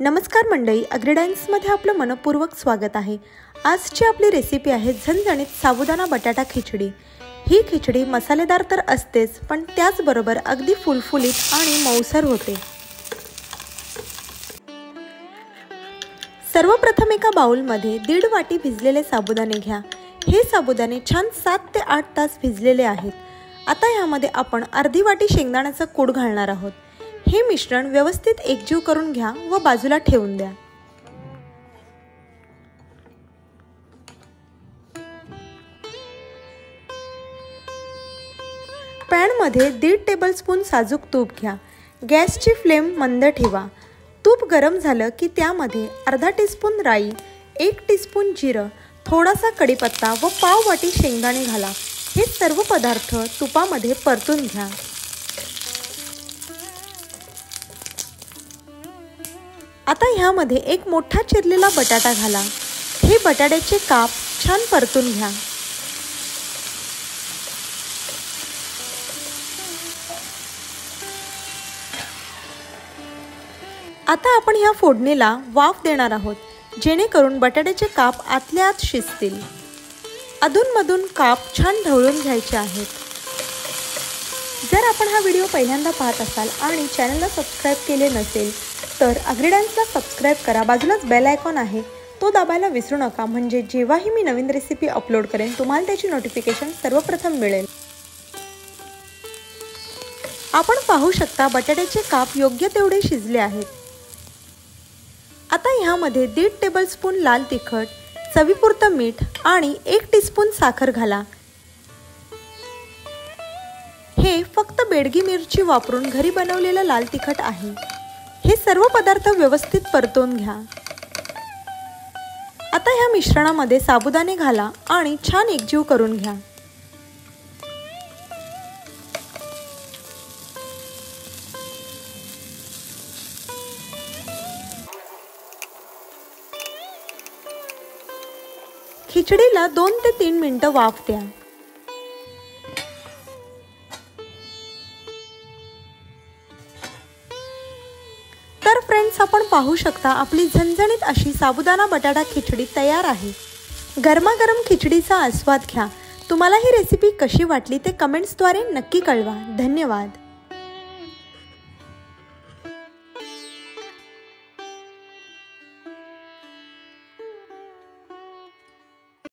नमस्कार मंडळी अग्रिडाईन्समध्ये आपलं मनपूर्वक स्वागत आहे. आजची आपली रेसिपी आहे झणझणीत साबुदाणा बटाटा खिचडी. ही खिचडी मसालेदार तर असतेच पण त्याचबरोबर अगदी फुलफुलीत आणि मऊसर होते. सर्वप्रथम एका बाउलमध्ये दीड वाटी भिजलेले साबुदाणे घ्या. हे साबुदाणे छान सात ते आठ तास भिजलेले आहेत. आता ह्यामध्ये आपण अर्धी वाटी शेंगदाण्याचा कूड घालणार आहोत. हे मिश्रण व्यवस्थित एकजीव करून घ्या व बाजूला ठेवून द्या. पॅनमध्ये दीड टेबलस्पून साजूक तूप घ्या. गॅसची फ्लेम मंद ठेवा. तूप गरम झालं की त्यामध्ये अर्धा टीस्पून राई एक टीस्पून जिरं थोडासा कढीपत्ता व पाव वाटी शेंगदाणे घाला. हे सर्व पदार्थ तुपामध्ये परतून घ्या. आता ह्यामध्ये एक मोठा चिरलेला बटाटा घाला. हे बटाट्याचे काप छान परतून घ्या. आता आपण ह्या फोडणीला वाफ देणार आहोत जेणेकरून बटाट्याचे काप आतल्या आत शिजतील. अधूनमधून काप छान ढवळून घ्यायचे आहेत. जर आपण हा व्हिडिओ पहिल्यांदा पाहत असाल आणि चॅनलला सबस्क्राईब केले नसेल तर अग्रिडान्सला सबस्क्राईब करा. बाजूलाच बेल आयकॉन आहे. तो दाबायला विसरू नका. म्हणजे जेव्हाही मी नवीन रेसिपी अपलोड करेन तुम्हाला त्याची नोटिफिकेशन सर्वप्रथम मिळेल. आपण पाहू शकता बटाट्याचे काप योग्य तेवढे शिजले आहेत. आता ह्यामध्ये दीड टेबलस्पून लाल तिखट चवीपुरतं मीठ आणि एक टीस्पून साखर घाला. हे फक्त बेडगी मिरची वापरून घरी बनवलेलं लाल तिखट आहे. हे सर्व पदार्थ व्यवस्थित परतून घ्या. आता ह्या मिश्रणामध्ये साबुदाणे घाला आणि छान एकजीव करून घ्या. खिचडीला दोन ते तीन मिनटं वाफ द्या. फ्रेंड्स आपण पाहू शकता आपली झणझणीत अशी साबुदाणा बटाटा खिचडी तयार आहे. गरमागरम खिचडीचा आस्वाद घ्या. तुम्हाला ही रेसिपी कशी वाटली ते कमेंट्सद्वारे नक्की कळवा. धन्यवाद.